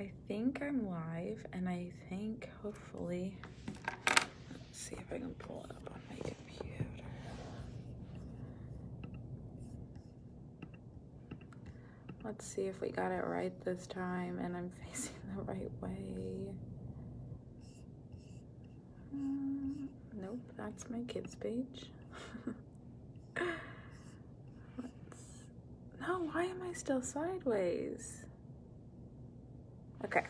I think I'm live, and I think hopefully, let's see if I can pull it up on my computer. Let's see if we got it right this time and I'm facing the right way. Mm, nope, that's my kids' page. no, why am I still sideways? Okay,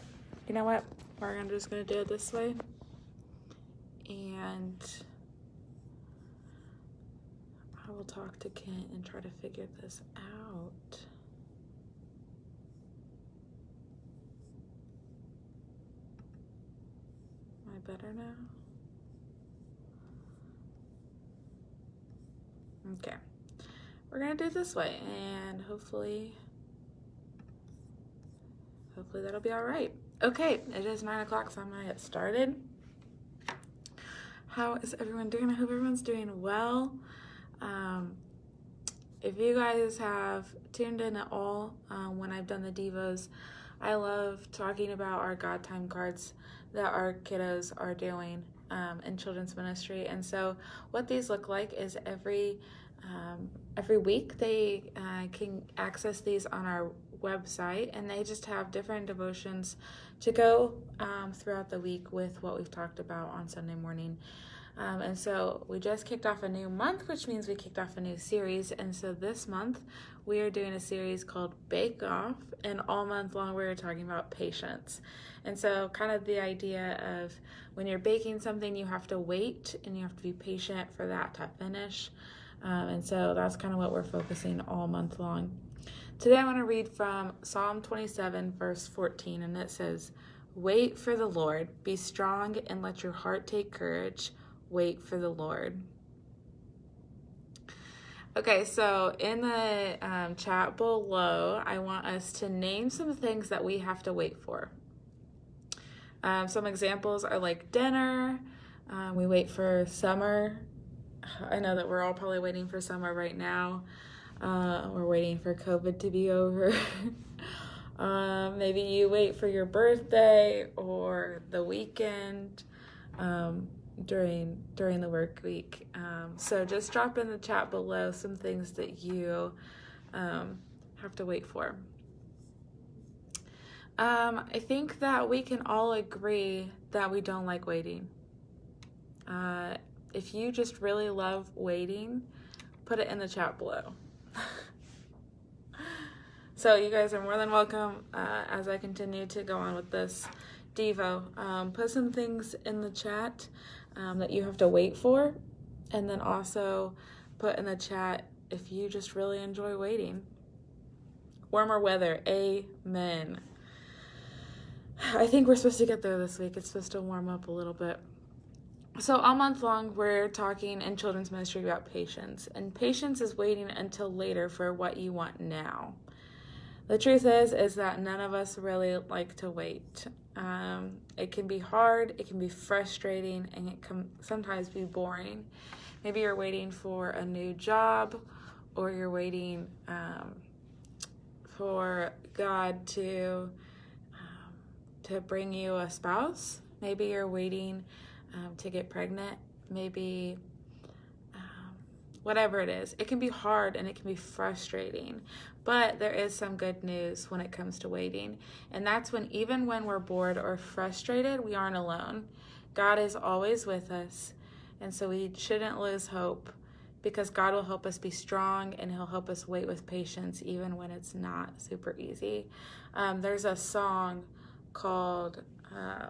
you know what? We're just gonna do it this way. And I will talk to Kent and try to figure this out. Am I better now? Okay, we're gonna do it this way and hopefully hopefully that'll be all right. Okay, it is nine o'clock, so I'm gonna get started. How is everyone doing? I hope everyone's doing well. Um, if you guys have tuned in at all um, when I've done the Devos, I love talking about our God time cards that our kiddos are doing um, in children's ministry. And so, what these look like is every um, every week they uh, can access these on our website and they just have different devotions to go um, throughout the week with what we've talked about on Sunday morning. Um, and so we just kicked off a new month, which means we kicked off a new series. And so this month we are doing a series called Bake Off, and all month long we are talking about patience. And so, kind of the idea of when you're baking something, you have to wait and you have to be patient for that to finish. Um, and so that's kind of what we're focusing all month long. Today I want to read from Psalm 27, verse 14, and it says, Wait for the Lord, be strong, and let your heart take courage. Wait for the Lord. Okay, so in the um, chat below, I want us to name some things that we have to wait for. Um, some examples are like dinner, um, we wait for summer. I know that we're all probably waiting for summer right now. Uh, we're waiting for COVID to be over. um, maybe you wait for your birthday or the weekend um, during during the work week. Um, so just drop in the chat below some things that you um, have to wait for. Um, I think that we can all agree that we don't like waiting. Uh, if you just really love waiting, put it in the chat below. so you guys are more than welcome uh, as I continue to go on with this Devo. Um, put some things in the chat um, that you have to wait for, and then also put in the chat if you just really enjoy waiting. Warmer weather, amen. I think we're supposed to get there this week. It's supposed to warm up a little bit. So, all month long, we're talking in children's ministry about patience. And patience is waiting until later for what you want now. The truth is, is that none of us really like to wait. Um, it can be hard, it can be frustrating, and it can sometimes be boring. Maybe you're waiting for a new job, or you're waiting um, for God to um, to bring you a spouse. Maybe you're waiting um, to get pregnant, maybe um, whatever it is. It can be hard and it can be frustrating, but there is some good news when it comes to waiting. And that's when, even when we're bored or frustrated, we aren't alone. God is always with us. And so we shouldn't lose hope because God will help us be strong and He'll help us wait with patience even when it's not super easy. Um, there's a song called. Uh,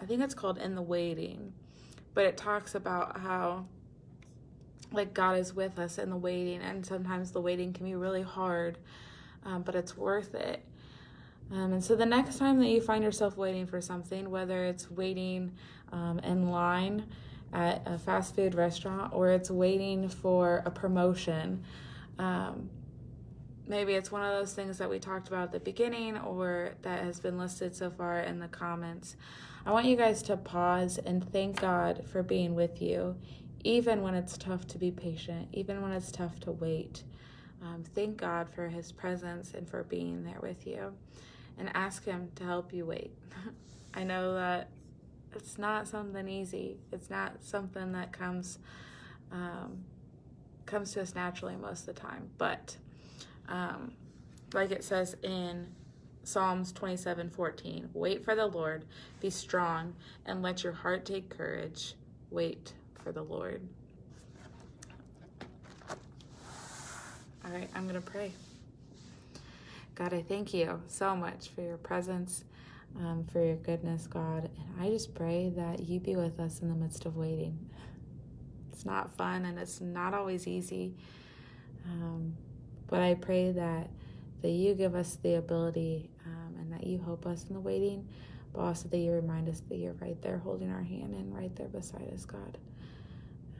I think it's called In the Waiting, but it talks about how like God is with us in the waiting, and sometimes the waiting can be really hard, um, but it's worth it. Um, and so the next time that you find yourself waiting for something, whether it's waiting um, in line at a fast food restaurant or it's waiting for a promotion, um, maybe it's one of those things that we talked about at the beginning or that has been listed so far in the comments. I want you guys to pause and thank God for being with you, even when it's tough to be patient, even when it's tough to wait. Um, thank God for His presence and for being there with you. and ask Him to help you wait. I know that it's not something easy. It's not something that comes um, comes to us naturally most of the time. But um, like it says in Psalms 27 14, wait for the Lord, be strong, and let your heart take courage. Wait for the Lord. All right, I'm going to pray. God, I thank you so much for your presence, um, for your goodness, God. And I just pray that you be with us in the midst of waiting. It's not fun and it's not always easy. Um, but I pray that that you give us the ability um, and that you help us in the waiting, but also that you remind us that you're right there holding our hand and right there beside us, God.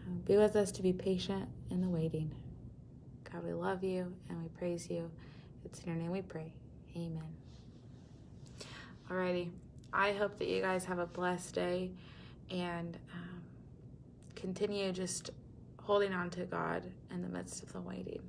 Um, be with us to be patient in the waiting. God, we love you and we praise you. It's in your name we pray. Amen. Alrighty. I hope that you guys have a blessed day and um, continue just holding on to God in the midst of the waiting.